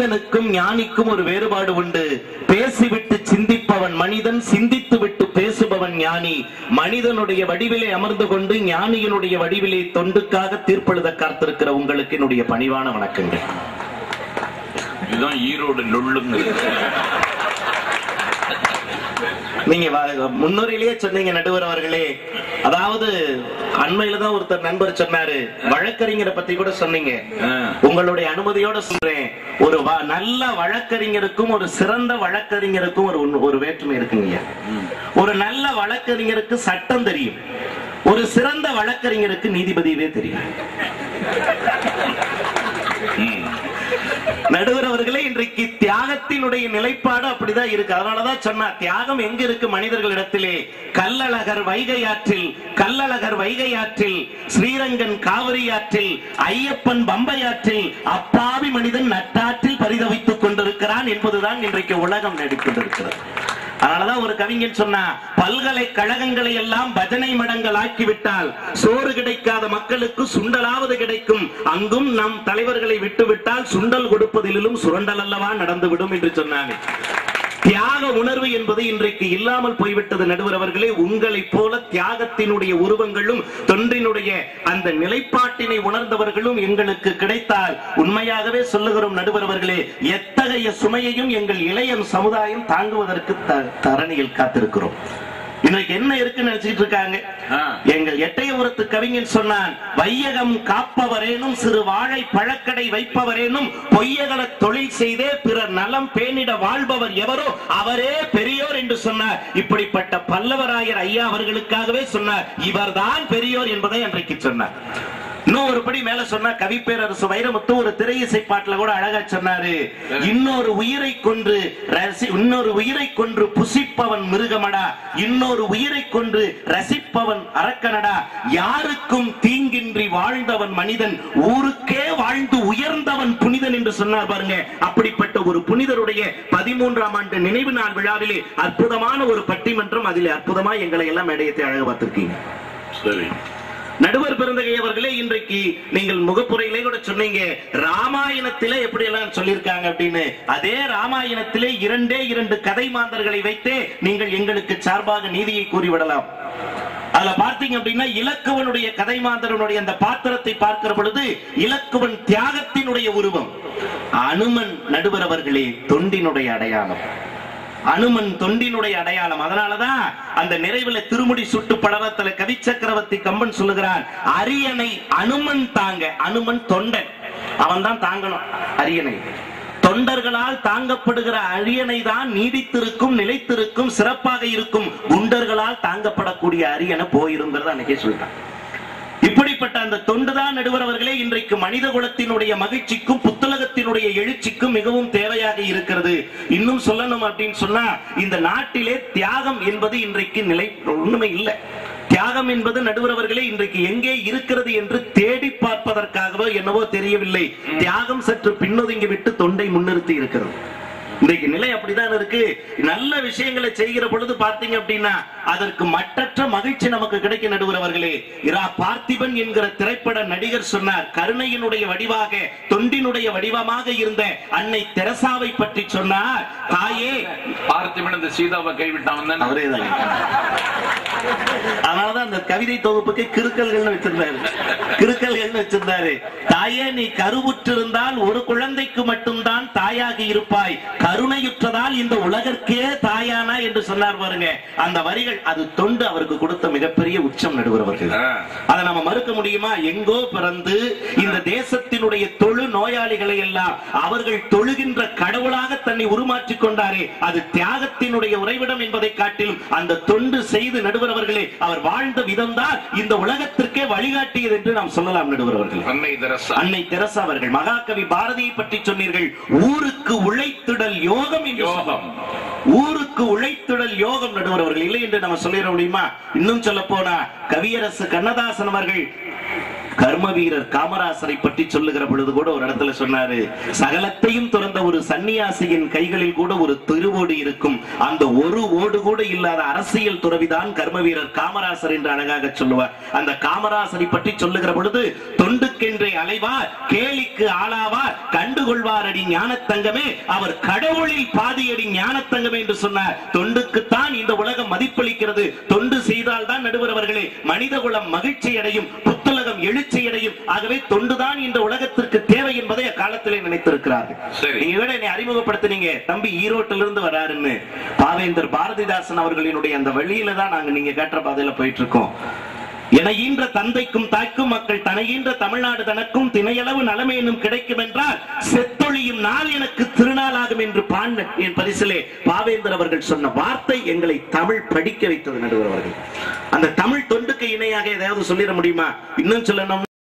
மனிதனுக்கும் ஞானிக்கும் ஒரு வேறுபாடு உண்டு. பேசிவிட்டு சிந்திப்பவன் மனிதன் சிந்தித்து விட்டு பேசுபவன் ஞானி. மனிதனுடைய வடிவிலே அமர்ந்து கொண்டு ஞானியினுடைய வடிவிலே தொண்டுக்காக தீர்ப்பெழுத காத்திருக்கிற உங்களுக்கு என்னுடைய பணிவான வணக்கங்கள். இதுதான் ஈரோடு லொள்ளுங்கிறது நீங்க முன்னுரையிலேயே சொன்னீங்க நடுவர் அவர்களே. அதாவது அண்மையில தான் ஒருத்தர் நண்பர் சொன்னாரு. வழக்கறிஞரை பத்தி கூட சொன்னீங்க. உங்களுடைய அனுமதியோட சொல்றேன். ஒரு நல்ல வழக்கறிஞருக்கும் ஒரு சிறந்த வழக்கறிஞருக்கும் ஒரு ஒரு வேற்றுமை இருக்குங்க ஒரு நல்ல வழக்கறிஞருக்கு சட்டம் தெரியும். ஒரு சிறந்த வழக்கறிஞருக்கு நீதிபதியவே தெரியும். நடுவர் அவர்களே இன்றைக்கு தியாகத்தினுடைய நிலைப்பாடு அப்படிதான் இருக்கு. அதனாலதான் சொன்னா தியாகம் எங்க இருக்கு மனிதர்களிடத்திலே? கல்லழகர் வைகை ஆற்றில் கல்லழகர் வைகை ஆற்றில் ஸ்ரீரங்கன் காவிரி ஆற்றில் ஐயப்பன் பம்பை ஆற்றில் அப்பாவி மனிதன் நட்டாற்றில் பரிதவித்துக் கொண்டிருக்கிறான் என்பதுதான் இன்றைக்கு உலகம் நடிக்கொண்டிருக்கிறது அதனாலதான் ஒரு கவிஞன் சொன்னா பல்கலைக்கழகங்களை எல்லாம் பஜனை மடங்கள் ஆக்கிவிட்டால் சோறு கிடைக்காத மக்களுக்கு சுண்டலாவது கிடைக்கும். அங்கும் நம் தலைவர்களை விட்டுவிட்டால் சுண்டல் கொடுப்பதிலும் சுரண்டல் அல்லவா நடந்துவிடும் என்று சொன்னாங்க. தியாக உணர்வு என்பது இன்றைக்கு இல்லாமல் போய்விட்டது நடுவர் அவர்களே. உங்களைப் போல தியாகத்தினுடைய உருவங்களும் தொன்றினுடைய அந்த நிலைப்பாட்டினை உணர்ந்தவர்களும் எங்களுக்கு கிடைத்தால் உண்மையாகவே சொல்லுகிறோம் நடுவர் அவர்களே எத்தகைய சுமையையும் எங்கள் இளைய சமுதாயம் தாங்குவதற்கு த- தரணியில் காத்திருக்கிறோம். இன்றைக்கு என்ன இருக்குன்னு நினைச்சிட்டு இருக்காங்க. எங்கள் எட்டயபுரத்து கவிஞன் சொன்னான் வையகம் காப்பவரேனும் சிறு வாழை பழக்கடை வைப்பவரேனும் பொய்யகல தொழில் செய்தே பிறர் நலம் பேணிட வாழ்பவர் எவரோ அவரே பெரியோர் என்று சொன்னார். இப்படிப்பட்ட பல்லவராயர் ஐயா அவர்களுக்காகவே சொன்னார் இவர்தான் பெரியோர் என்பதை அன்றைக்கு சொன்னார். இன்னும் ஒரு படி மேல சொன்னா கவிப்பேரரசு வைரமுத்து ஒரு திரை இசை பாட்டுல கூட அழகா சொன்னாரு. இன்னொரு உயிரை கொன்று ரசி இன்னொரு உயிரை கொன்று புசிப்பவன் மிருகமடா. இன்னொரு உயிரை கொன்று ரசிப்பவன் அரக்கனடா. யாருக்கும் தீங்கின்றி வாழ்ந்தவன் மனிதன் ஊருக்கே வாழ்ந்து உயர்ந்தவன் புனிதன் என்று சொன்னார் பாருங்க. அப்படிப்பட்ட ஒரு புனிதருடைய பதிமூன்றாம் ஆண்டு நினைவு நாள் விழாவிலே அற்புதமான ஒரு பட்டிமன்றம் அதிலே அற்புதமா எங்களை எல்லாம் இடையத்தை அழகு பார்த்திருக்கீங்க. சரி. நடுவர் பிறந்தகை அவர்களே இன்றைக்கு நீங்கள் முகப்புரையிலே கூட சொன்னீங்க ராமாயணத்திலே எப்படி எல்லாம் சொல்லியிருக்காங்க அப்படின்னு. அதே ராமாயணத்திலே இரண்டே இரண்டு கதை மாந்தர்களை வைத்தே நீங்கள் எங்களுக்கு சார்பாக நீதியை கூறிவிடலாம். அதுல பார்த்தீங்க அப்படின்னா இலக்குவனுடைய கதை மாந்தரனுடைய அந்த பாத்திரத்தை பார்க்கிற பொழுது இலக்குவன் தியாகத்தினுடைய உருவம். அனுமன் நடுவர் அவர்களே தொண்டினுடைய அடையாளம். அனுமன் தொண்டினுடைய அடையாளம். அதனாலதான் அந்த நிறைவுல திருமுடி சுட்டு படலத்துல கவி சக்கரவர்த்தி கம்பன் சொல்லுகிறான் அரியணை அனுமன் தாங்க அனுமன் தொண்டன். அவன் தான் தாங்கணும் அரியணை. தொண்டர்களால் தாங்கப்படுகிற அரியணை தான் நீடித்திருக்கும் நிலைத்திருக்கும் சிறப்பாக இருக்கும். குண்டர்களால் தாங்கப்படக்கூடிய அரியணை போயிருங்கிறத அன்னைக்கே சொல்றான் அப்படிப்பட்ட அந்த தொண்டுதான் நடுவர் அவர்களே இன்றைக்கு மனித குலத்தினுடைய மகிழ்ச்சிக்கும் புத்தலகத்தினுடைய எழுச்சிக்கும் மிகவும் தேவையாக இருக்கிறது. இன்னும் சொல்லணும் அப்படின்னு சொன்னா இந்த நாட்டிலே தியாகம் என்பது இன்றைக்கு நிலை ஒண்ணுமே இல்லை. தியாகம் என்பது நடுவரவர்களே இன்றைக்கு எங்கே இருக்கிறது என்று தேடி பார்ப்பதற்காகவோ என்னவோ தெரியவில்லை. தியாகம் சற்று பின்னொதுங்கி விட்டு தொண்டை முன்னிறுத்தி இருக்கிறது. இன்றைக்கு நிலை அப்படிதான் இருக்கு. நல்ல விஷயங்களை செய்கிற பொழுது பார்த்தீங்க அப்படின்னா அதற்கு மற்றற்ற மகிழ்ச்சி நமக்கு கிடைக்க நடுகிறவர்களே இரா பார்த்திபன் என்கிற திரைப்பட நடிகர் சொன்னார் கருணையினுடைய வடிவாக தொண்டினுடைய வடிவமாக இருந்த அன்னை தெரசாவை பற்றி சொன்னார். தாயே. பார்த்திபன் இந்த சீதாவை கைவிட்டான் அவரே தான் அதனாலதான் அந்த கவிதை தொகுப்புக்கு கிறுக்கல்கள்னு வச்சிருந்தாரு. கிறுக்கல்கள்னு வச்சிருந்தாரு. தாயே நீ கருவுற்றிருந்தால் ஒரு குழந்தைக்கு மட்டும்தான் தாயாகி இருப்பாய். கருணையுற்றதால் இந்த உலகற்கே தாயானா என்று சொன்னார் பாருங்க. அந்த வரிகள் அது தொண்டு அவருக்கு கொடுத்த மிகப்பெரிய உச்சம் நடுகிறவர்கள் ஆ. அதை நம்ம மறுக்க முடியுமா? எங்கோ பிறந்து இந்த தேசத்தினுடைய தொழு நோயாளிகளை எல்லாம் அவர்கள் தொழுகின்ற கடவுளாக தன்னை உருமாற்றிக் கொண்டாரே. அது தியாகத்தினுடைய உறைவிடம் என்பதை காட்டிலும் அந்த தொண்டு செய்து நடுவரவர்களே அவர் வாழ்ந்த விதம்தான் இந்த உலகத்திற்கே வழிகாட்டியது என்று நாம் சொல்லலாம் நடுவரவர்கள். அன்னை தெரசா. அன்னை தெரசா அவர்கள் மகாகவி பாரதியை பற்றி சொன்னீர்கள் ஊருக்கு உழைத்திடல் யோகம் யோகம். ஊருக்கு உழைத்திடல் யோகம் நடுவர் அவர்கள் இல்லை என்று நம்ம சொல்லிட முடியுமா? இன்னும் சொல்ல போனா கவியரசு கண்ணதாசன் அவர்கள் கர்ம வீரர் காமராசரை பற்றி சொல்லுகிற பொழுது கூட ஒரு இடத்துல சொன்னாரு சகலத்தையும் துறந்த ஒரு சன்னியாசியின் கைகளில் கூட ஒரு திருவோடு இருக்கும். அந்த ஒரு ஓடு கூட இல்லாத அரசியல் துறவிதான் கர்ம வீரர் காமராசர் என்று அழகாக சொல்லுவார். அந்த காமராசரை பற்றி சொல்லுகிற பொழுது தொண்டுக்கென்றே அலைவார் கேலிக்கு ஆளாவார் கண்டுகொள்வாரடி ஞானத்தங்கமே. அவர் கடவுளில் பாதியடி ஞானத்தங்கமே என்று சொன்னார். தொண்டுக்குத்தான் இந்த உலகம் மதிப்பளிக்கிறது. தொண்டு செய்தால் தான் நடுவர் அவர்களே மனித குலம் மகிழ்ச்சி அடையும் புத்தலகம் எழுச்சி அடையும். ஆகவே தொண்டுதான் இந்த உலகத்திற்கு தேவை என்பதை அக்காலத்திலே நினைத்திருக்கிறார்கள். நீங்க கூட என்னை அறிமுகப்படுத்தினீங்க. தம்பி ஈரோட்டில இருந்து வராருன்னு. பாவேந்தர் பாரதிதாசன் அவர்களினுடைய அந்த வழியில தான் நாங்க நீங்க கேட்ட பாதையில போயிட்டு இருக்கோம். என தந்தைக்கும் தாய்க்கும் மக்கள் தனையின்ற தமிழ்நாடு தனக்கும் திணையளவு நலமை என்னும் கிடைக்கும் என்றால் செத்தொழியும் நாள் எனக்கு திருநாளாகும் என்று பாண்ட என் பரிசிலே பாவேந்தர் அவர்கள் சொன்ன வார்த்தை எங்களை தமிழ் படிக்க வைத்தது நடுவர் அவர்கள். அந்த தமிழ் தொண்டுக்கு இணையாக ஏதாவது சொல்லிட முடியுமா? இன்னும் சொல்லணும்?